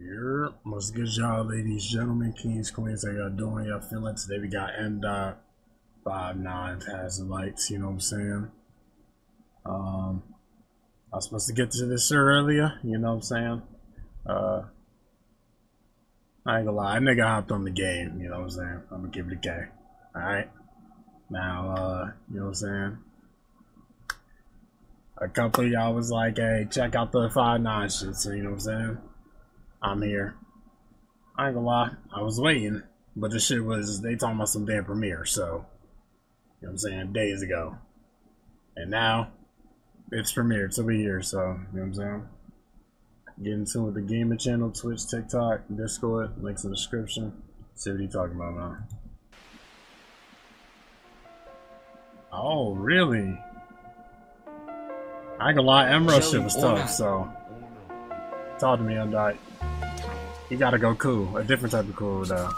Here, what's good, y'all, ladies, gentlemen, kings, queens? How y'all doing? Y'all feeling? Today we got M dot five nine Hazard Lights. You know what I'm saying? Um, I was supposed to get to this earlier. You know what I'm saying? Uh, I ain't gonna lie, that nigga hopped on the game. You know what I'm saying? I'm gonna give it a K. All right. Now, uh, you know what I'm saying? A couple y'all was like, "Hey, check out the five nine shit." So you know what I'm saying? I'm here. I ain't gonna lie, I was waiting, but this shit was they talking about some damn premiere, so you know what I'm saying, days ago. And now it's premiered, so we here, so you know what I'm saying? Get into with the gaming channel, Twitch, TikTok, Discord, links in the description. See what he talking about man. Oh, really? I ain't gonna lie, M Row shit was tough, so talk to me that. You gotta go cool, a different type of cool though.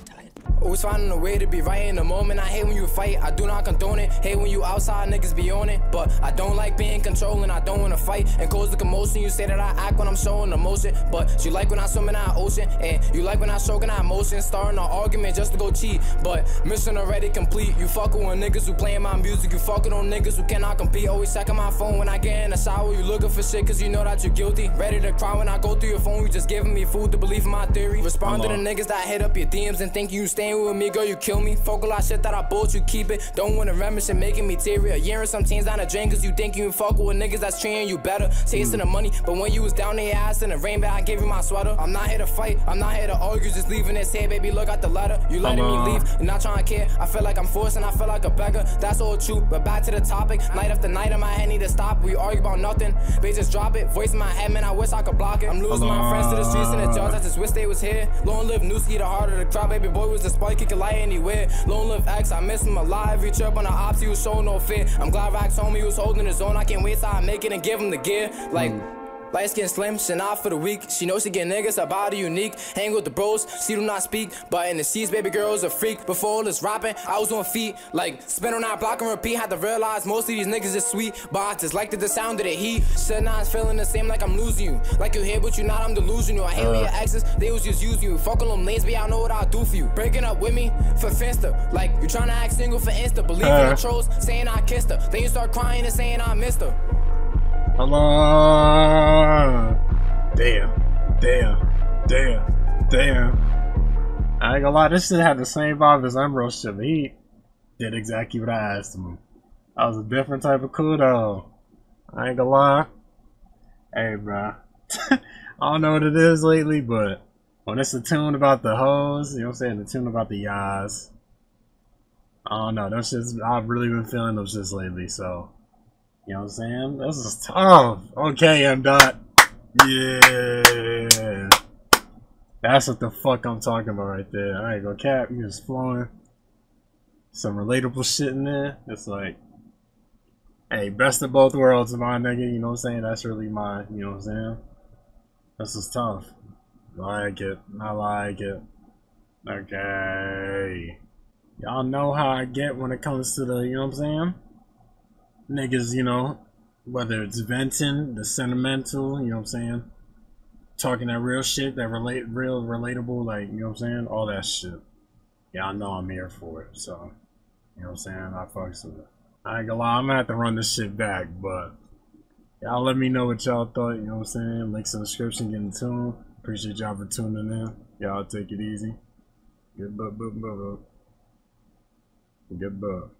Always finding a way to be right in the moment. I hate when you fight, I do not condone it. Hate when you outside, niggas be on it. But I don't like being controlling, I don't wanna fight and cause the commotion. You say that I act when I'm showing emotion. But you like when I swim in that ocean, and you like when I stroking that emotion. Starting an argument just to go cheat. But mission already complete. You fucking with niggas who playing my music. You fucking on niggas who cannot compete. Always checking my phone when I get in the shower. You looking for shit cause you know that you're guilty. Ready to cry when I go through your phone. You just giving me food to believe in my theory. Respond to the niggas that hit up your DMs and think you staying with me, girl, you kill me. Fuck a lot shit that I bought, you keep it. Don't wanna reminisce and making me teary. A year and some teens down the drain, cause you think you fuck with niggas that's treating you better. Tasting the money, but when you was down their ass in the rain, but I gave you my sweater. I'm not here to fight, I'm not here to argue, just leaving this here, baby. Look at the letter. You letting me leave, you're not trying to care. I feel like I'm forcing, I feel like a beggar. That's all true, but back to the topic. Night after night in my head, need to stop. We argue about nothing, they just drop it. Voice in my head, man, I wish I could block it. I'm losing my friends to the streets and the judge, I just wish they was here. Long live Newski, the harder the crowd, baby boy was the spike, he could lie anywhere. Long live X, I miss him alive. Reach up on the ops, he was showing no fear. I'm glad Rax told me he was holding his own. I can't wait till I make it and give him the gear. Like. Light skin slim, Chanel for the week. She knows she get niggas, her body unique. Hang with the bros, she do not speak. But in the seats, baby girl is a freak. Before all this rapping, I was on feet. Like, spin on that block and repeat. Had to realize most of these niggas is sweet. But I just like the sound of the heat. Shit, now it's feeling the same like I'm losing you. Like you here, but you not, I'm delusion you. I hate when your uh. exes, they was just using you. Fuck them lanes, but I know what I'll do for you. Breaking up with me for Finsta. Like, you trying to act single for Insta. Believe in the uh. trolls, saying I kissed her. Then you start crying and saying I missed her. Hello. Damn. Damn. Damn. Damn. I ain't gonna lie, this shit had the same vibe as M Row shit, but he did exactly what I asked him. That was a different type of though. I ain't gonna lie. Hey, bro. I don't know what it is lately, but when it's a tune about the hoes, you know what I'm saying? The tune about the yas. I don't know. Those shits, I've really been feeling those shits lately, so. You know what I'm saying? This is tough. Oh, okay, M. Dot. Yeah. That's what the fuck I'm talking about right there. I ain't gonna cap. You just flowing. Some relatable shit in there. It's like, hey, best of both worlds, my nigga. You know what I'm saying? That's really my, you know what I'm saying? This is tough. Like it. I like it. Okay. Y'all know how I get when it comes to the, you know what I'm saying? Niggas, you know, whether it's venting, the sentimental, you know what I'm saying? Talking that real shit, that relate real relatable, like, you know what I'm saying? All that shit. Y'all know I'm here for it, so you know what I'm saying? I fucks with it. I ain't gonna lie, I'm gonna have to run this shit back, but y'all let me know what y'all thought, you know what I'm saying? Links in the description, get in tune. Appreciate y'all for tuning in. Y'all take it easy. Good buh buh buh. Good.